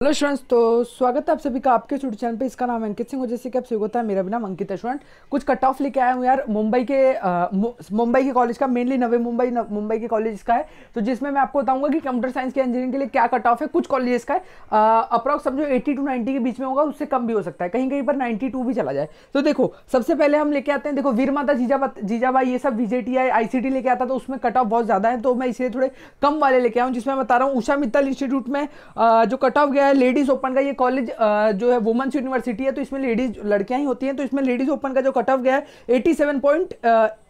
Hello students तो स्वागत है आप सभी का आपके यूट्यूब चैनल पे। इसका नाम अंकित सिंह जैसे कि आप सभी होता है, मेरा भी नाम अंकित है स्टूडेंट। कुछ कट ऑफ़ लेके आया हूँ यार, मुंबई के मुंबई के कॉलेज का मेनली नवे मुंबई मुंबई के कॉलेज का है। तो जिसमें मैं आपको बताऊँगा कि कंप्यूटर साइंस के इंजीनियरिंग के लिए क्या कट ऑफ़ है, कुछ कॉलेजेस का है। अप्रॉक्स समझो एट्टी टू नाइन्टी के बीच में होगा, उससे कम भी हो सकता है। कहीं कहीं पर नाइन्टी भी चला जाए। तो देखो, सबसे पहले हम लेके आते हैं, देखो, वीर माता, जीजा जीजाबाई ये सब विजेटी आई आई लेके आता तो उसमें कट ऑफ़ बहुत ज़्यादा है। तो मैं इसलिए थोड़े कम वाले लेके आऊँ जिसमें बता रहा हूँ, उषा मित्तल इंस्टीट्यूट में जो कट ऑफ़ गया है लेडीज़ ओपन का ये कॉलेज जो है वुमेंस यूनिवर्सिटी है तो इसमें लेडीज़ लड़कियाँ ही होती हैं तो इसमें लेडीज़ ओपन का जो कट ऑफ़ गया है eighty seven point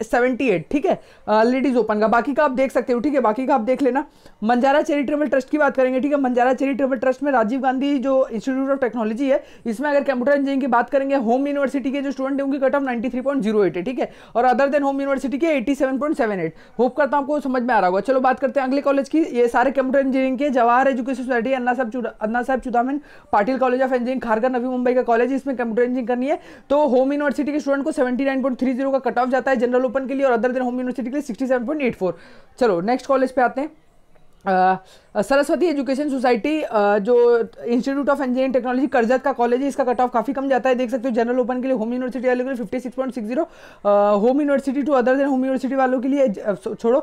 seventy eight ठीक है? लेडीज़ ओपन का। बाकी का आप देख सकते हो, ठीक है? बाकी का आप देख लेना। मंजारा चैरिटेबल ट्रस्ट की बात करेंगे, ठीक है? मंजारा चैरिटेबल ट्रस्ट में राजीव गांधी जो इंस्टीट्यूट ऑफ़ टेक्नोलॉजी है, इसमें अगर कंप्यूटर इंजीनियरिंग की बात करेंगे होम यूनिवर्सिटी के जो स्टूडेंट है, उनकी कट ऑफ़ नाइन्टी है, ठीक है? और अदर देन होम यूनिवर्सिटी के eighty seven point seven eight hope करता हूँ आपको समझ में आ रहा होगा। चलो बात करते हैं अगले कॉलेज की। ये सारे कंप्यूटर इंजीनियरिंग के, Jawahar education society Anna Saheb Anna Saheb Chudaman Patil college of engineering Kharghar Navi Mumbai का कॉलेज इसमें कंप्यूटर इंजीनियरिंग करनी है। तो होम यूनिवर्सिटी के स्टूडेंट को 79.30 का कट ऑफ़ जाता है जनरल ओपन के लिए और अदर दिन होम यूनिवर्सिटी के लिए 67.84 चलो नेक्स्ट कॉलेज पे आते हैं। सरस्वती एजुकेशन सोसाइटी जो institute of engineering technology Karjat का कॉलेज है, इसका कट ऑफ़ काफ़ी कम जाता है। देख सकते हो जनरल ओपन के लिए होम यूनिवर्सिटी वालों के लिए fifty six point six zero home university to other than home university वालों के लिए छोड़ो।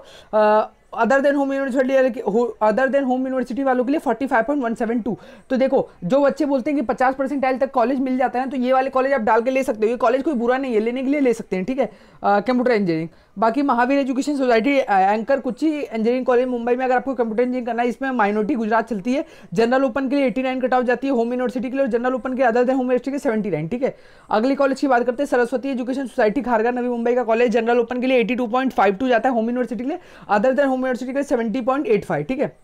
Other than home university other than home university वालों के लिए forty five point one seven two तो देखो, जो बच्चे बोलते हैं कि पचास परसेंटाइल तक कॉलेज मिल जाता है तो ये वाले कॉलेज आप डाल के ले सकते हो। ये कॉलेज कोई बुरा नहीं है, लेने के लिए ले सकते हैं, ठीक है? कंप्यूटर इंजीनियरिंग बाकी महावीर एजुकेशन सोसाइटी एंकर कुची इंजीनियरिंग कॉलेज मुंबई में, अगर आपको कंप्यूटर इंजीनियरिंग करना है, इसमें माइनॉरिटी गुजरात चलती है। जनरल ओपन के लिए 89 कट ऑफ़ जाती है होम यूनिवर्सिटी के लिए जनरल ओपन के अदर देन होम यूनिवर्सिटी के 79 ठीक है? अगली कॉलेज की बात करते हैं, सरस्वती एजुकेशन सोसाइटी खारगा नवी मुंबई का कॉलेज जनरल ओपन के लिए एटी जाता है होम यूनिवर्सिटी के लिए। अदर देन होम यूनिवर्सिटी का सेवेंटी पॉइंट एट फाइव ठीक है?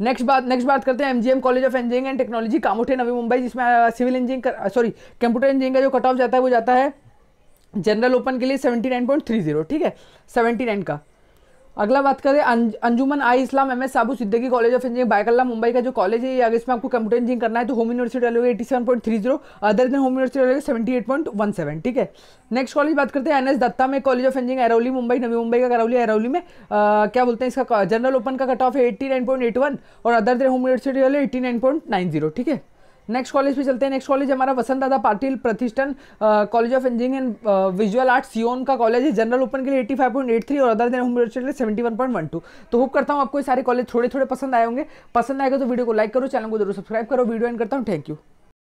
नेक्स्ट बात नेक्स्ट बात करते हैं MGM college of engineering and technology Kamothe Navi Mumbai जिसमें civil engineering sorry computer engineering का जो कट ऑफ़ जाता है, वो जाता है जनरल ओपन के लिए 79.30 ठीक है? 79 का। अगला बात करें Anjuman I Islam M S Saboo Siddiqui college of engineering Byculla Mumbai का जो कॉलेज है अगर इसमें आपको कंप्यूटर इंजीनियरिंग करना है तो होम यूनिवर्सिटी वाले eighty seven point three zero other than home university वाले seventy eight point one seven ठीक है? नेक्स्ट कॉलेज बात करते हैं एन एस दत्ता में college of engineering Airoli Mumbai Navi Mumbai का करौली अरौली में आ, क्या बोलते हैं इसका जनरल ओपन का कट ऑफ़ है eighty nine point eight one और अदर देन होम यूनिवर्सिटी वाले eighty nine point nine zero ठीक है? नेक्स्ट कॉलेज पे चलते हैं। नेक्स्ट कॉलेज हमारा Vasant Dada Patil Pratishthan college of engineering and visual art Sion का कॉलेज है। जनरल ओपन के लिए 85.83 और अदर देन होम के लिए 71.12 तो होप करता हूँ आपको ये सारे कॉलेज थोड़े थोड़े पसंद आए होंगे। पसंद आएगा तो वीडियो को लाइक करो चैनल को ज़रूर सब्सक्राइब करो। वीडियो एंड करता हूँ। Thank you